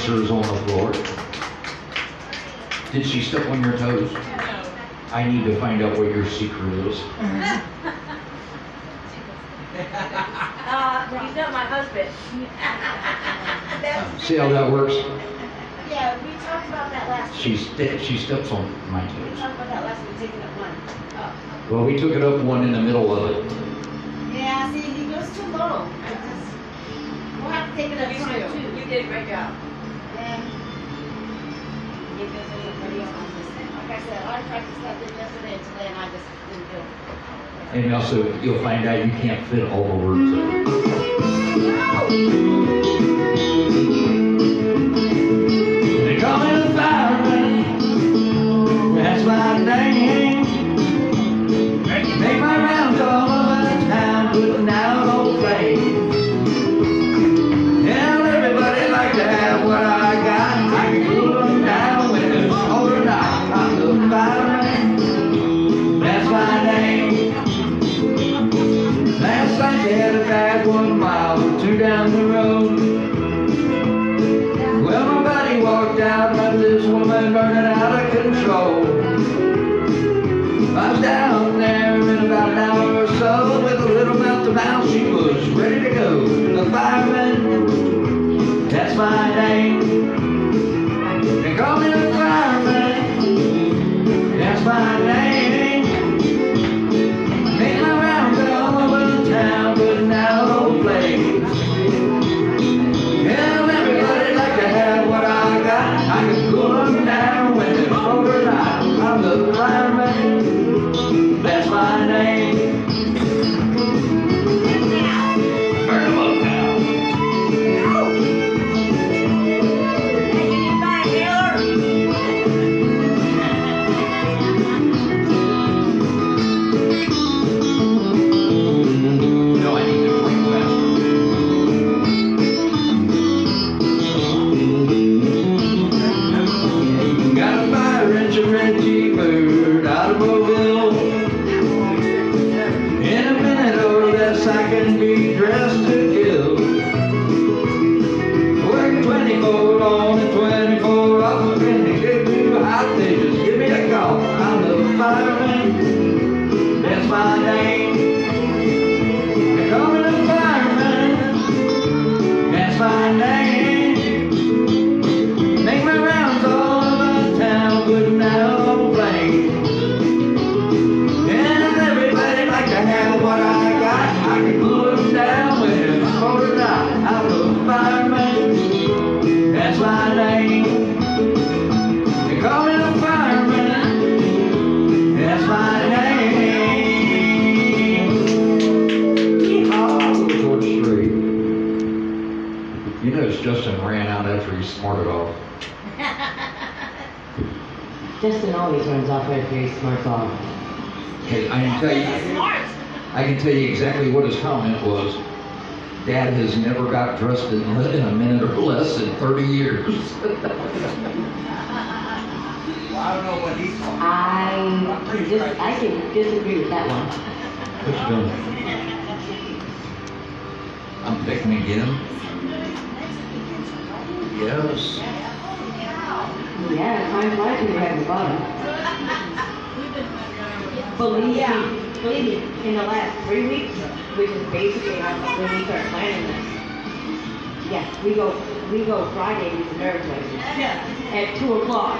Speaker 2: Dancers on the floor. Did she step on your toes? No. I need to find out what your secret is.
Speaker 7: Uh, he's not my husband. That's
Speaker 2: See how that works?
Speaker 1: Yeah, we talked about that last week.
Speaker 8: She ste- she steps on my
Speaker 1: We
Speaker 8: toes.
Speaker 1: talked about that last week, taking up one. Oh.
Speaker 8: Well, we took it up one in the middle of it.
Speaker 1: Yeah, see, he goes too low. I just, we'll have to take it up
Speaker 9: You
Speaker 1: front
Speaker 9: too.
Speaker 1: too.
Speaker 9: You did a great job.
Speaker 1: This like I said, yesterday and today, and I just didn't feel.
Speaker 8: And also, you'll find out you can't fit all the words in.
Speaker 2: They call me the fireman. That's my name. Make my go.
Speaker 6: Always runs off after he smarts off.
Speaker 8: Okay, I can tell you,
Speaker 1: Smart.
Speaker 8: I can tell you exactly what his comment was. Dad has never got dressed in, in a minute or less in 30 years.
Speaker 5: Well, I don't know what he's talking
Speaker 6: I dis- I can disagree with that one.
Speaker 8: What you doing? I'm picking again. Yes.
Speaker 6: Yeah, time flies when you're having fun. Believe me, believe me, in the last three weeks, which is basically how when we start planning this. Yeah, we go, we go Friday with the marriage license. At two o'clock.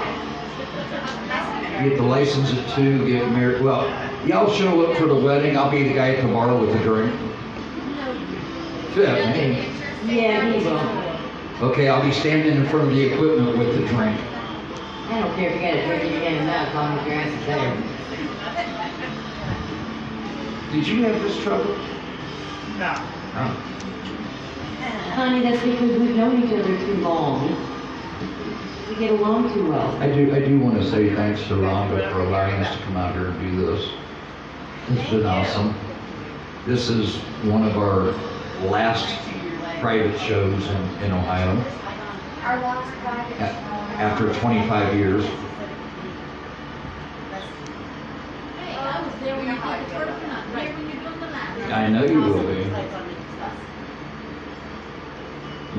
Speaker 8: Get the license at two, get married. Well, y'all show up for the wedding. I'll be the guy at the bar with the drink. Yeah, me.
Speaker 6: Yeah, he will.
Speaker 8: Okay, I'll be standing in front of the equipment with the drink.
Speaker 6: I don't care if you get a drink again or not, as long as your ass is there.
Speaker 8: Did you have this trouble?
Speaker 5: No.
Speaker 6: Honey, that's because we've known each other too long. We get along too well.
Speaker 8: I do, I do want to say thanks to Rhonda for allowing us to come out here and do this. It's been awesome. This is one of our last private shows in, in Ohio.
Speaker 1: Our last private
Speaker 8: A- After 25 years.
Speaker 9: Hey, I was there when you did the first one, I'm here when you're the last.
Speaker 8: I know you will be.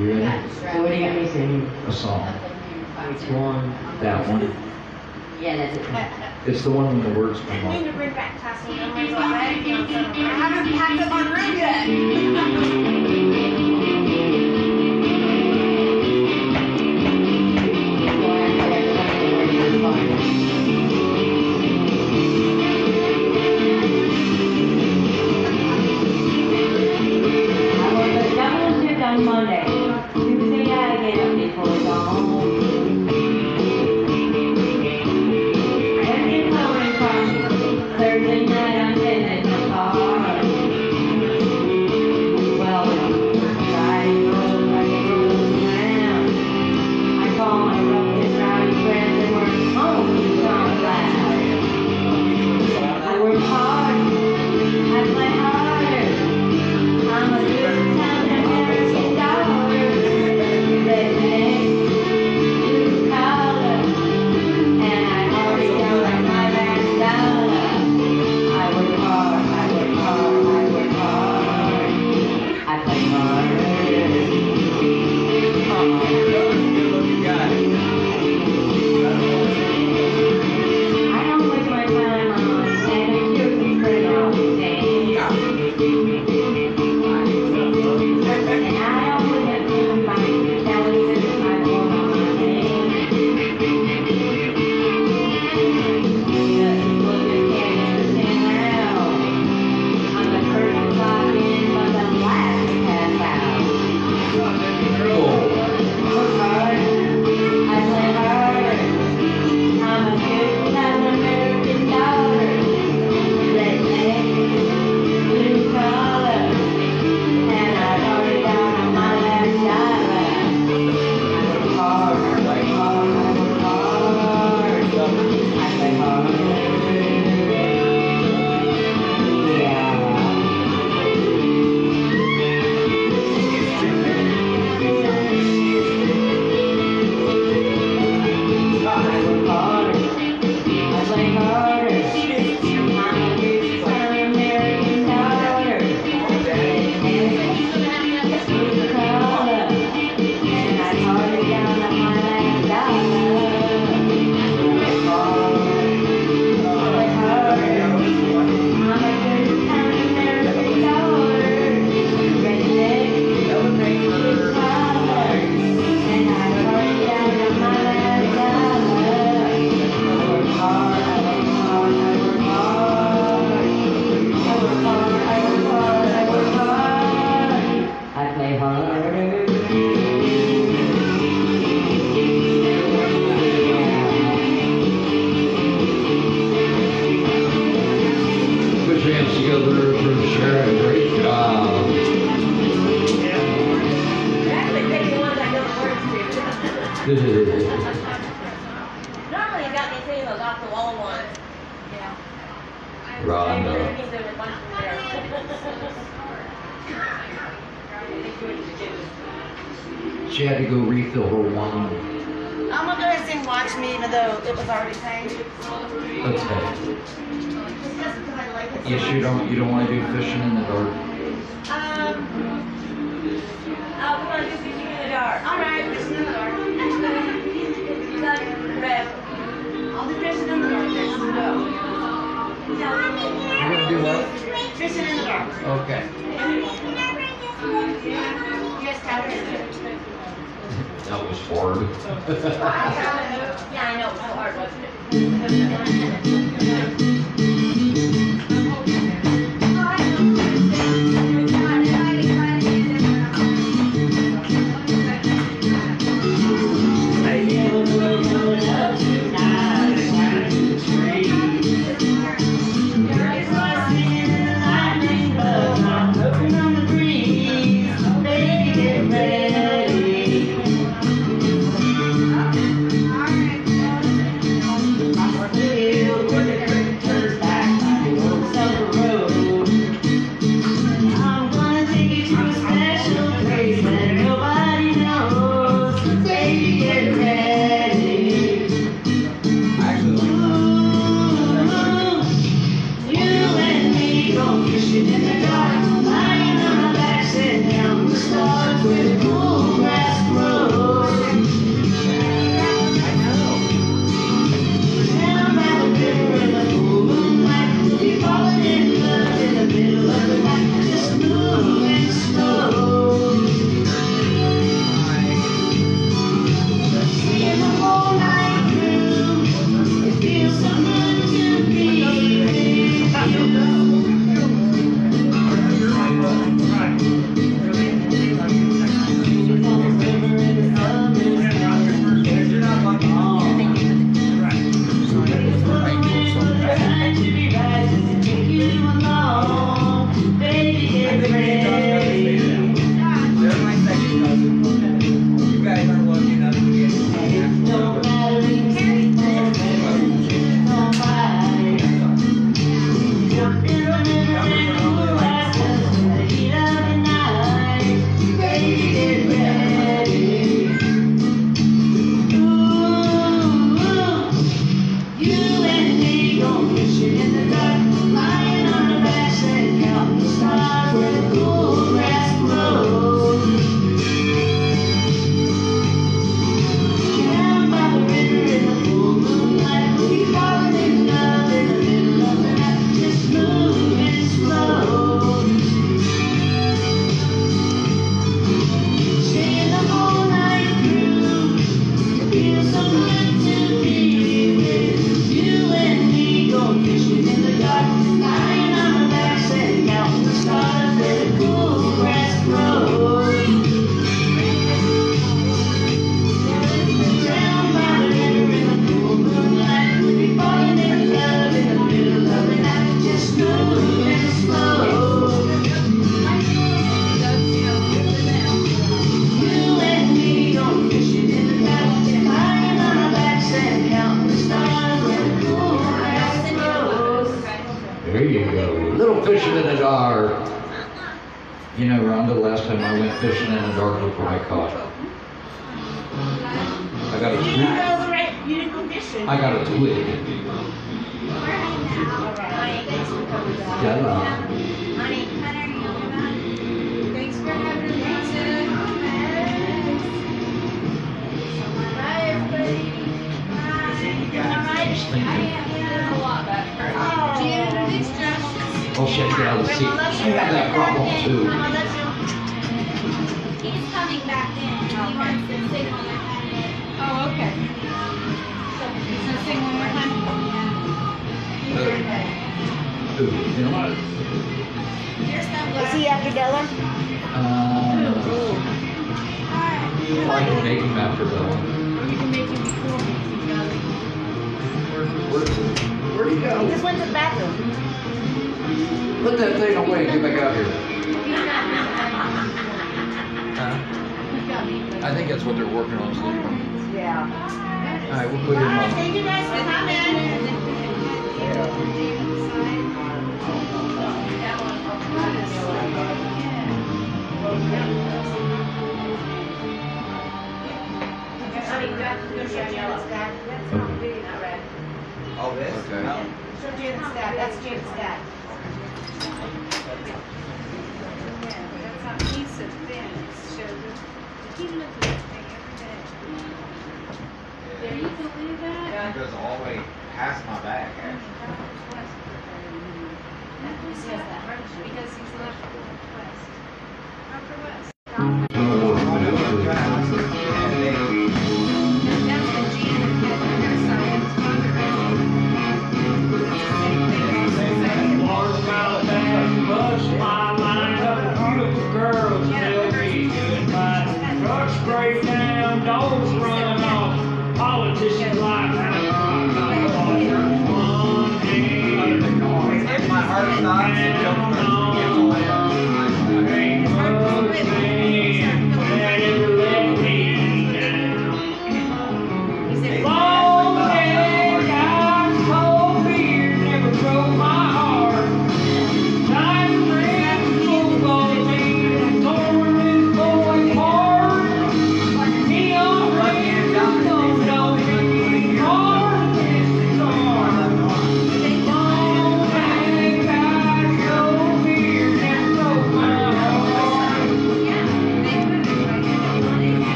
Speaker 8: You ready?
Speaker 6: So what do you got me saying?
Speaker 8: A song.
Speaker 6: Which one?
Speaker 8: That one.
Speaker 6: Yeah, that's it.
Speaker 8: It's the one when the words come
Speaker 1: We need to bring back classical